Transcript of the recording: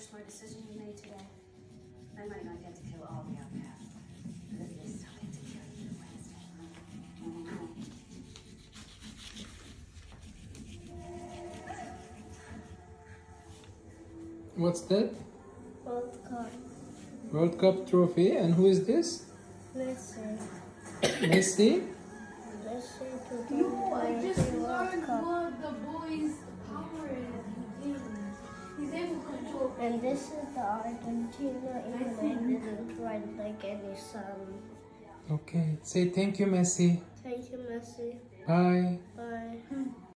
smart decision you made today. I might not get to kill all the outcasts, but at least I'll get to kill you Wednesday. What's that? World Cup. World Cup trophy. And who is this? Listen. Messi? Listen to the No, I just And this is the Argentina, even though I didn't write like any sun. Okay. Say thank you, Messi. Thank you, Messi. Bye.